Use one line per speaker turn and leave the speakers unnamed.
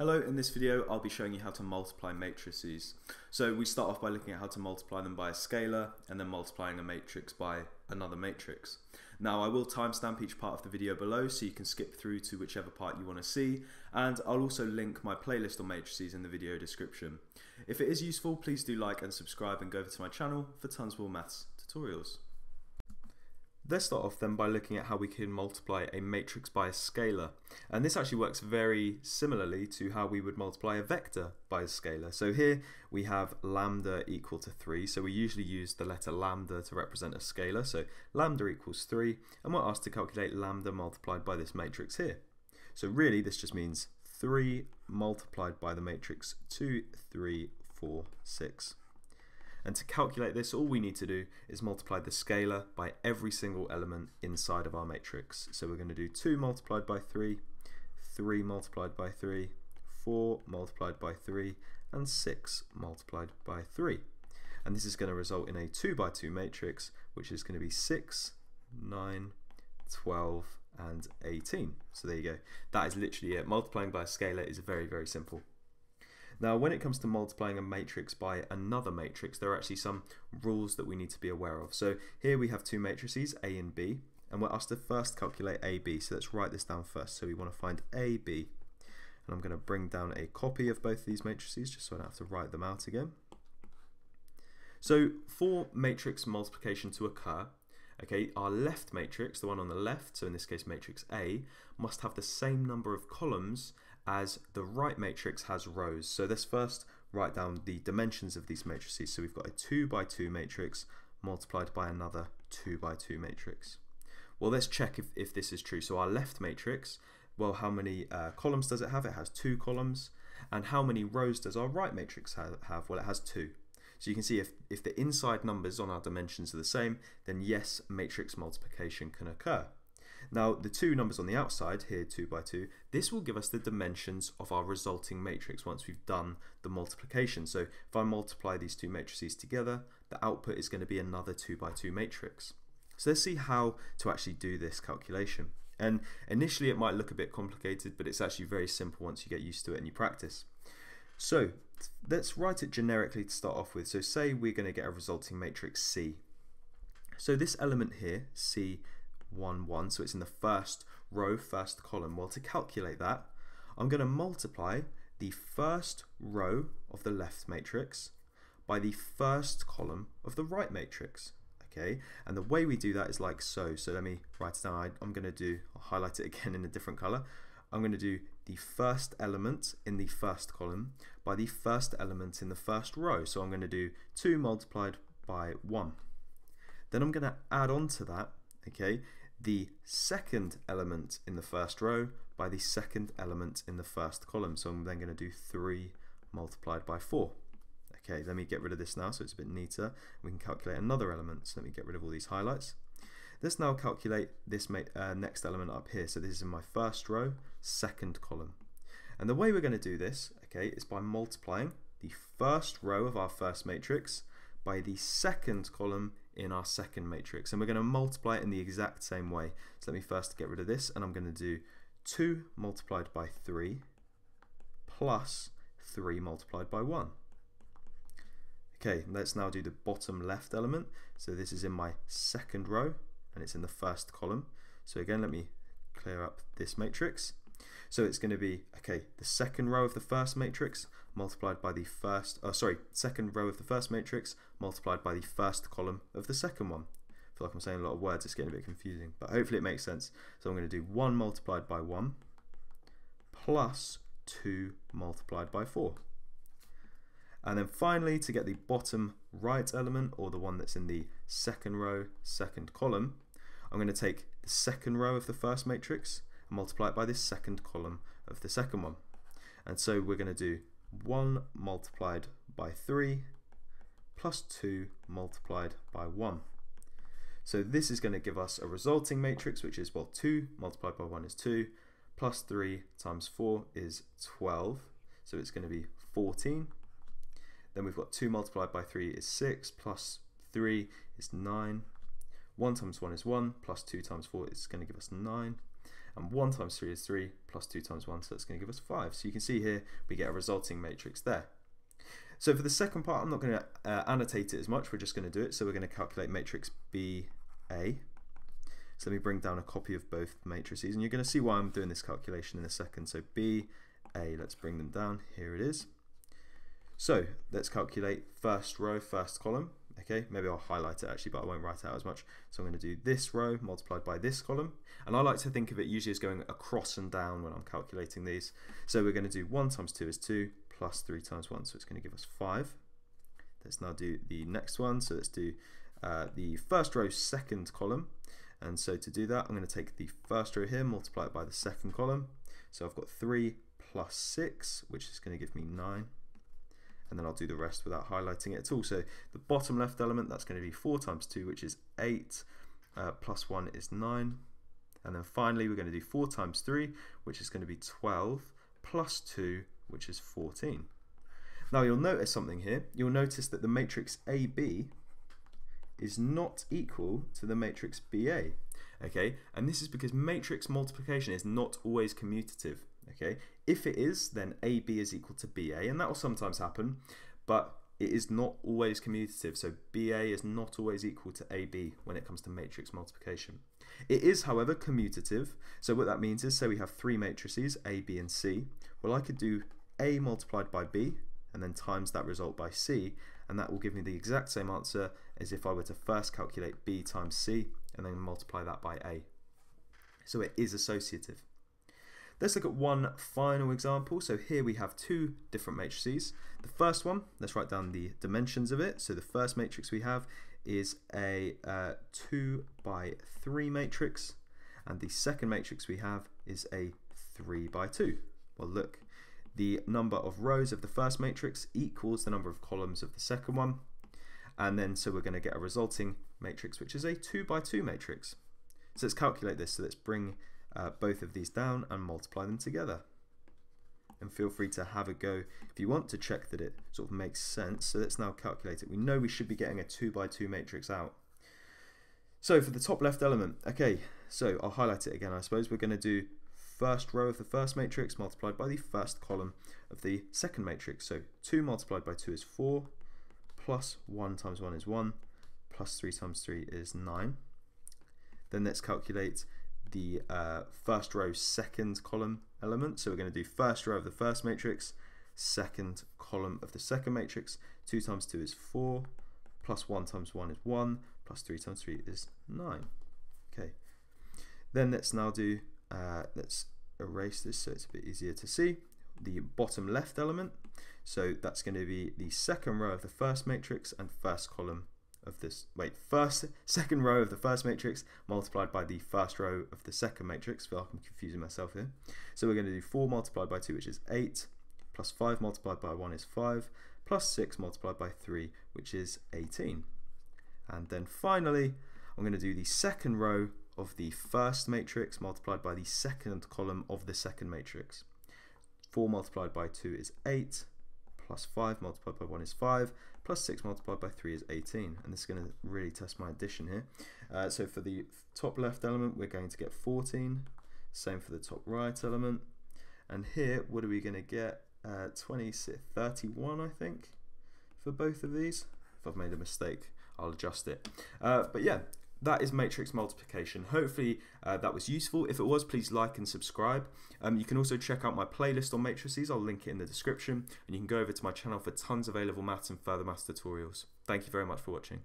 Hello, in this video I'll be showing you how to multiply matrices. So we start off by looking at how to multiply them by a scalar and then multiplying a matrix by another matrix. Now I will timestamp each part of the video below so you can skip through to whichever part you want to see and I'll also link my playlist on matrices in the video description. If it is useful please do like and subscribe and go over to my channel for tons more maths tutorials. Let's start off then by looking at how we can multiply a matrix by a scalar. And this actually works very similarly to how we would multiply a vector by a scalar. So here we have lambda equal to 3. So we usually use the letter lambda to represent a scalar. So lambda equals 3. And we're asked to calculate lambda multiplied by this matrix here. So really this just means 3 multiplied by the matrix 2, 3, 4, 6. And to calculate this, all we need to do is multiply the scalar by every single element inside of our matrix. So we're going to do 2 multiplied by 3, 3 multiplied by 3, 4 multiplied by 3, and 6 multiplied by 3. And this is going to result in a 2 by 2 matrix, which is going to be 6, 9, 12, and 18. So there you go. That is literally it. Multiplying by a scalar is very, very simple. Now, when it comes to multiplying a matrix by another matrix, there are actually some rules that we need to be aware of. So here we have two matrices, A and B, and we're asked to first calculate AB. So let's write this down first. So we want to find AB. And I'm going to bring down a copy of both these matrices just so I don't have to write them out again. So for matrix multiplication to occur, okay, our left matrix, the one on the left, so in this case matrix A, must have the same number of columns as the right matrix has rows. So let's first write down the dimensions of these matrices. So we've got a 2 by 2 matrix multiplied by another 2 by 2 matrix. Well, let's check if, if this is true. So our left matrix, well, how many uh, columns does it have? It has two columns. And how many rows does our right matrix have? Well, it has two. So you can see if, if the inside numbers on our dimensions are the same, then yes, matrix multiplication can occur. Now the two numbers on the outside, here 2 by 2, this will give us the dimensions of our resulting matrix once we've done the multiplication. So if I multiply these two matrices together, the output is going to be another 2 by 2 matrix. So let's see how to actually do this calculation. And initially it might look a bit complicated, but it's actually very simple once you get used to it and you practice. So let's write it generically to start off with. So say we're going to get a resulting matrix C. So this element here, C, 1, 1, so it's in the first row, first column. Well, to calculate that, I'm going to multiply the first row of the left matrix by the first column of the right matrix. Okay, and the way we do that is like so. So let me write it down. I'm going to do, I'll highlight it again in a different color. I'm going to do the first element in the first column by the first element in the first row. So I'm going to do 2 multiplied by 1. Then I'm going to add on to that, okay, the second element in the first row by the second element in the first column. So I'm then going to do 3 multiplied by 4. Okay, let me get rid of this now so it's a bit neater. We can calculate another element. So let me get rid of all these highlights. Let's now calculate this uh, next element up here. So this is in my first row, second column. And the way we're going to do this, okay, is by multiplying the first row of our first matrix by the second column in our second matrix. And we're going to multiply it in the exact same way. So let me first get rid of this, and I'm going to do 2 multiplied by 3 plus 3 multiplied by 1. Okay, let's now do the bottom left element. So this is in my second row, and it's in the first column. So again, let me clear up this matrix. So it's going to be, okay, the second row of the first matrix multiplied by the first, oh sorry, second row of the first matrix multiplied by the first column of the second one. I feel like I'm saying a lot of words, it's getting a bit confusing, but hopefully it makes sense. So I'm going to do 1 multiplied by 1 plus 2 multiplied by 4. And then finally, to get the bottom right element, or the one that's in the second row, second column, I'm going to take the second row of the first matrix multiply it by this second column of the second one. And so we're going to do 1 multiplied by 3 plus 2 multiplied by 1. So this is going to give us a resulting matrix, which is, well, 2 multiplied by 1 is 2, plus 3 times 4 is 12, so it's going to be 14. Then we've got 2 multiplied by 3 is 6, plus 3 is 9. 1 times 1 is 1, plus 2 times 4 is going to give us 9.
And 1 times 3 is 3, plus 2 times 1, so that's going to give us 5. So you can see here we get a resulting matrix there. So for the second part, I'm not going to uh, annotate it as much, we're just going to do it. So we're going to calculate matrix BA. So let me bring down a copy of both matrices, and you're going to see why I'm doing this calculation in a second. So BA, let's bring them down, here it is. So let's calculate first row, first column. Okay, maybe I'll highlight it actually, but I won't write out as much. So I'm going to do this row multiplied by this column. And I like to think of it usually as going across and down when I'm calculating these. So we're going to do 1 times 2 is 2, plus 3 times 1, so it's going to give us 5. Let's now do the next one. So let's do uh, the first row, second column. And so to do that, I'm going to take the first row here, multiply it by the second column. So I've got 3 plus 6, which is going to give me 9 and then I'll do the rest without highlighting it at all. So the bottom left element, that's going to be 4 times 2, which is 8, uh, plus 1 is 9. And then finally, we're going to do 4 times 3, which is going to be 12, plus 2, which is 14. Now you'll notice something here. You'll notice that the matrix AB is not equal to the matrix BA. Okay, and this is because matrix multiplication is not always commutative. Okay, if it is, then AB is equal to BA, and that will sometimes happen, but it is not always commutative. So BA is not always equal to AB when it comes to matrix multiplication. It is, however, commutative. So what that means is, say we have three matrices, A, B, and C. Well, I could do A multiplied by B, and then times that result by C, and that will give me the exact same answer as if I were to first calculate B times C, and then multiply that by A. So it is associative. Let's look at one final example. So here we have two different matrices. The first one, let's write down the dimensions of it. So the first matrix we have is a uh, 2 by 3 matrix, and the second matrix we have is a 3 by 2. Well, look, the number of rows of the first matrix equals the number of columns of the second one, and then so we're going to get a resulting matrix, which is a 2 by 2 matrix. So let's calculate this. So let's bring uh, both of these down and multiply them together. And feel free to have a go if you want to check that it sort of makes sense. So let's now calculate it. We know we should be getting a 2 by 2 matrix out. So for the top left element, okay, so I'll highlight it again I suppose. We're going to do first row of the first matrix multiplied by the first column of the second matrix. So 2 multiplied by 2 is 4, plus 1 times 1 is 1, plus 3 times 3 is 9. Then let's calculate the uh, first row second column element. So we're going to do first row of the first matrix, second column of the second matrix. 2 times 2 is 4, plus 1 times 1 is 1, plus 3 times 3 is 9. Okay. Then let's now do, uh, let's erase this so it's a bit easier to see. The bottom left element. So that's going to be the second row of the first matrix and first column of this, wait, first, second row of the first matrix multiplied by the first row of the second matrix. Feel like I'm confusing myself here. So we're going to do 4 multiplied by 2, which is 8, plus 5 multiplied by 1 is 5, plus 6 multiplied by 3, which is 18. And then finally, I'm going to do the second row of the first matrix multiplied by the second column of the second matrix. 4 multiplied by 2 is 8, plus 5 multiplied by 1 is 5, plus 6 multiplied by 3 is 18. And this is going to really test my addition here. Uh, so for the top left element, we're going to get 14. Same for the top right element. And here, what are we going to get? Uh, 20, 31, I think, for both of these. If I've made a mistake, I'll adjust it. Uh, but yeah, that is matrix multiplication. Hopefully uh, that was useful. If it was, please like and subscribe. Um, you can also check out my playlist on matrices. I'll link it in the description. And you can go over to my channel for tons of available maths and further maths tutorials. Thank you very much for watching.